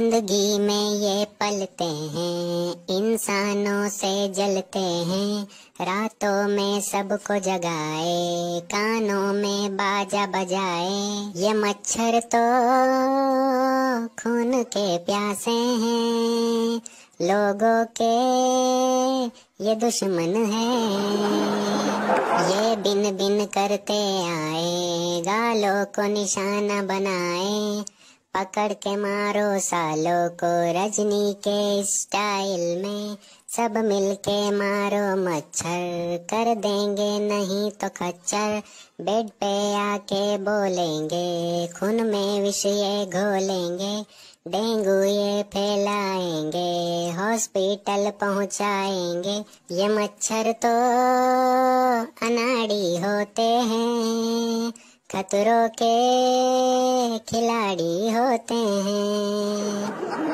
गंदगी में ये पलते हैं, इंसानों से जलते हैं। रातों में सबको जगाए, कानों में बाजा बजाए। ये मच्छर तो खून के प्यासे हैं, लोगों के ये दुश्मन है। ये बिन बिन करते आए, गालों को निशाना बनाए। पकड़ के मारो सालों को रजनी के स्टाइल में। सब मिलके मारो मच्छर, कर देंगे नहीं तो खच्चर। बेड पे आके बोलेंगे, खून में विष ये घोलेंगे। डेंगू ये फैलाएँगे, हॉस्पिटल पहुंचाएँगे। ये मच्छर तो अनाड़ी होते हैं। खतरों के खिलाड़ी होते हैं।